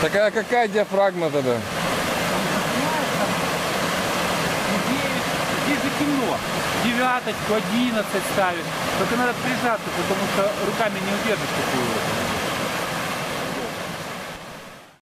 Такая какая диафрагма тогда? Девять. Здесь же темно. Девяточку, одиннадцать ставишь. Только надо прижаться, потому что руками не удержишь такую.